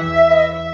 Música